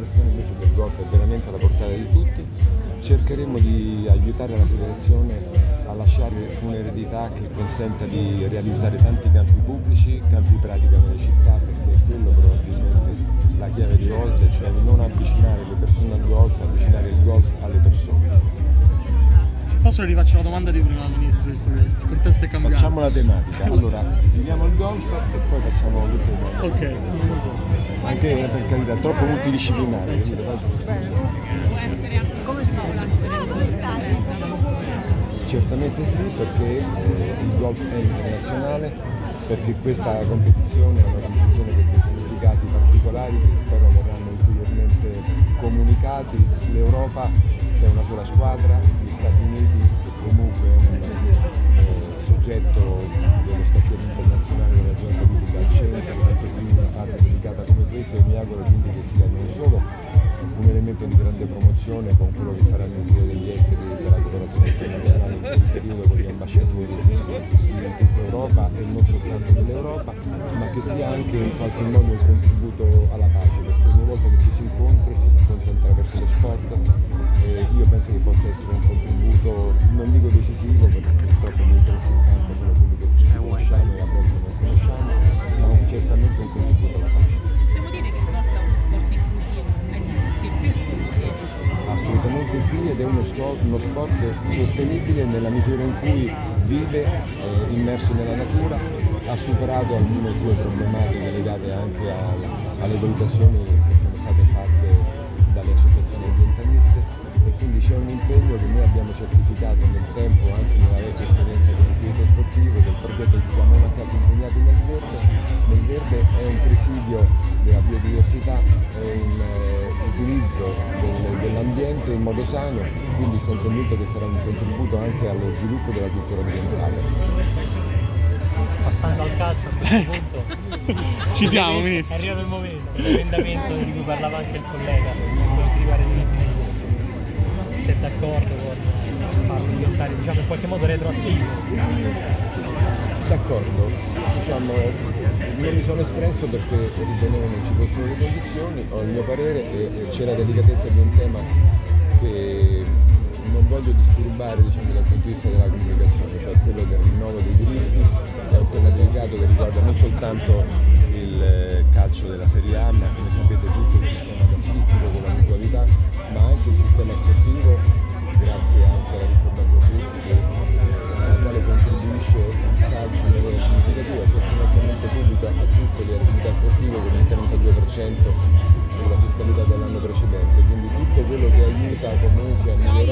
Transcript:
l'attrazione invece del golf è veramente alla portata di tutti, cercheremo di aiutare la federazione a lasciare un'eredità che consenta di realizzare tanti campi pubblici, campi pratica nelle città, perché è quello probabilmente la chiave di volta, cioè non avvicinare le persone al golf, avvicinare il golf alle persone. Posso rifaccio una domanda di prima, Ministro, visto che il contesto è cambiato. Facciamo la tematica, allora finiamo il golf e poi facciamo tutte le domande. Ok. Anche per carità, troppo multidisciplinare, capito? Può essere anche come si Certamente sì, perché eh, il golf è internazionale, perché questa competizione è una competizione che ha significati particolari che spero verranno ulteriormente comunicati. L'Europa è una sola squadra, gli Stati Uniti comunque è un eh, soggetto dello scacchiere internazionale della ragione politica al centro, anche quindi una fase delicata come questa e mi auguro quindi che sia non solo un elemento di grande promozione con quello che farà il Ministero degli Esteri della cooperazione internazionale in quel periodo con gli ambasciatori di tutta Europa e non soltanto dell'Europa, ma che sia anche in qualche modo un contributo alla pace, ci si incontra attraverso lo sport, eh, io penso che possa essere un contributo, non dico decisivo, perché purtroppo gli interessi in campo sono quelli che ci conosciamo e a volte non conosciamo, ma un- certamente un contributo alla pace. Possiamo dire che è uno sport inclusivo, rischi per tutti. Assolutamente sì ed è uno, sco- uno sport sostenibile nella misura in cui vive eh, immerso nella natura, ha superato alcune sue problematiche legate anche al- alle valutazioni che sono state biodiversità, è un eh, utilizzo del- dell'ambiente in modo sano, quindi sono convinto che sarà un contributo anche allo sviluppo della cultura ambientale. Passando al calcio a questo punto. Ci siamo, È Ministro. arrivato il momento, l'emendamento di cui parlava anche il collega, quello che riguarda i diritti dei visiti. Siete d'accordo con farlo diventare diciamo in qualche modo retroattivo? D'accordo, diciamo, non mi sono espresso perché ritenevo non ci fossero le condizioni, ho il mio parere e c'è la delicatezza di un tema che non voglio disturbare diciamo, dal punto di vista della comunicazione, cioè quello del rinnovo dei diritti, è un tema delicato che riguarda non soltanto il calcio della Serie A, ma come sapete tutto il sistema calcistico il 32% sulla fiscalità dell'anno precedente, quindi tutto quello che aiuta comunque a migliorare